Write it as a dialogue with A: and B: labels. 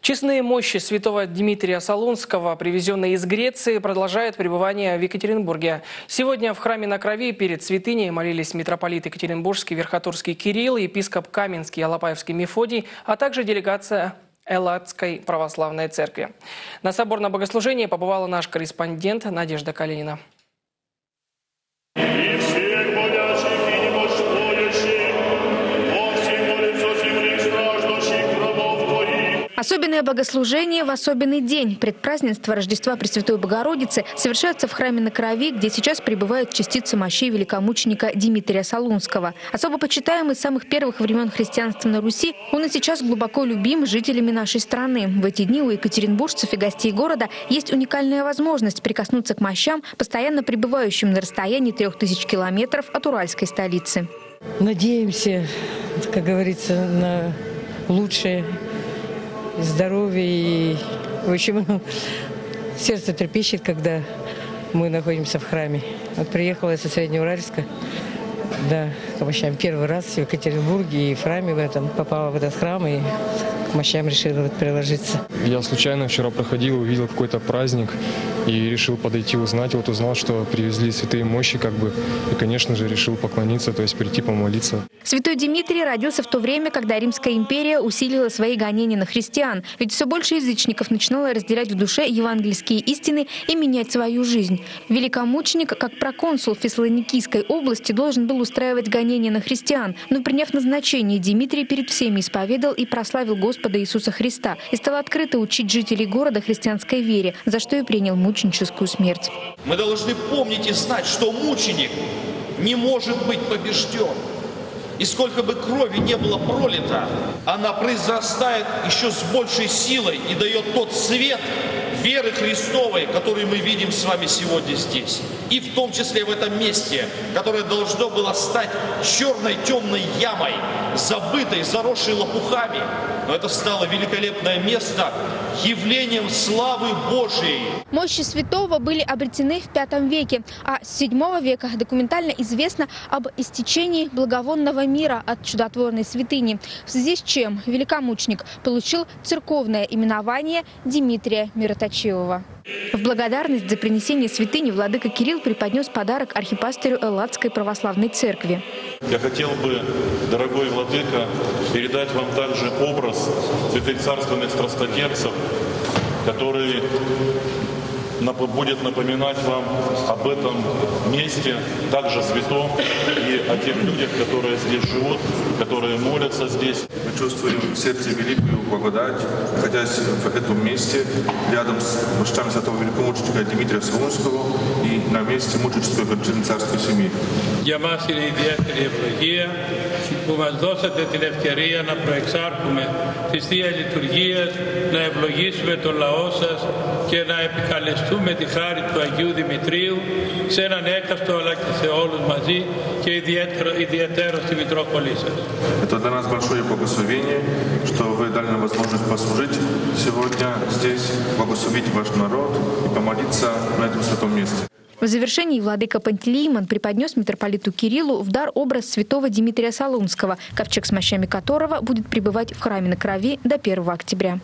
A: Честные мощи святого Дмитрия Солунского, привезенные из Греции, продолжают пребывание в Екатеринбурге. Сегодня в храме на крови перед святыней молились митрополит Екатеринбургский, Верхотурский Кирилл, епископ Каменский, Алапаевский Мефодий, а также делегация Элладской православной церкви. На соборное богослужение побывала наш корреспондент Надежда Калинина.
B: Особенное богослужение в особенный день. Предпразднество Рождества Пресвятой Богородицы совершается в храме на Крови, где сейчас пребывают частицы мощей великомученика Дмитрия Солунского. Особо почитаемый с самых первых времен христианства на Руси, он и сейчас глубоко любим жителями нашей страны. В эти дни у екатеринбуржцев и гостей города есть уникальная возможность прикоснуться к мощам, постоянно пребывающим на расстоянии трех тысяч километров от уральской столицы.
C: Надеемся, как говорится, на лучшее здоровье. И, в общем, сердце трепещет, когда мы находимся в храме. Вот приехала я со Среднеуральска, да, к мощам первый раз в Екатеринбурге и в храме в этом. Попала в этот храм и к мощам решила вот приложиться.
D: Я случайно вчера проходил, увидел какой-то праздник и решил подойти узнать. Вот узнал, что привезли святые мощи, как бы, и, конечно же, решил поклониться, то есть прийти помолиться.
B: Святой Дмитрий родился в то время, когда Римская империя усилила свои гонения на христиан. Ведь все больше язычников начинало разделять в душе евангельские истины и менять свою жизнь. Великомученик, как проконсул Фессалоникийской области, должен был устраивать гонения на христиан. Но приняв назначение, Дмитрий перед всеми исповедал и прославил Господа Иисуса Христа и стал открыто учить жителей города христианской вере, за что и принял мученическую смерть.
E: Мы должны помнить и знать, что мученик не может быть побежден. И сколько бы крови не было пролито, она произрастает еще с большей силой и дает тот свет веры Христовой, который мы видим с вами сегодня здесь. И в том числе в этом месте, которое должно было стать черной темной ямой, забытой, заросшей лопухами. Но это стало великолепное место явлением славы Божией.
B: Мощи святого были обретены в V веке, а с VII века документально известно об истечении благовонного мира от чудотворной святыни, в связи с чем великомученик получил церковное именование Дмитрия Мироточивого. В благодарность за принесение святыни владыка Кирилл преподнес подарок архипастеру Элладской православной церкви.
F: Я хотел бы, дорогой владыка, передать вам также образ святых царственных страстотерцев, который нап- будет напоминать вам об этом месте, также святом, и о тех людях, которые здесь живут, которые молятся здесь.
G: Мы чувствуем в сердце великую благодать, находясь в этом месте, рядом с мощами святого великомученика Дмитрия Солунского и на месте мученической горчины царской семьи.
H: Για μας είναι ιδιαίτερη ευλογία που μας δώσατε την ευκαιρία να προεξάρχουμε τις Θεία Λειτουργίες, να ευλογήσουμε τον λαό σας και να επικαλεστούμε τη χάρη του Αγίου Δημητρίου σε έναν έκαστο αλλά και σε όλους μαζί και ιδιαίτερο, ιδιαίτερο στη Μητρόπολη σας.
G: Это для нас большое благословение, что вы дали нам возможность послужить сегодня здесь, благословить ваш народ и помолиться на этом святом месте.
B: В завершении владыка Пантелеймон преподнес митрополиту Кириллу в дар образ святого Дмитрия Солунского, ковчег с мощами которого будет пребывать в храме на крови до 1 октября.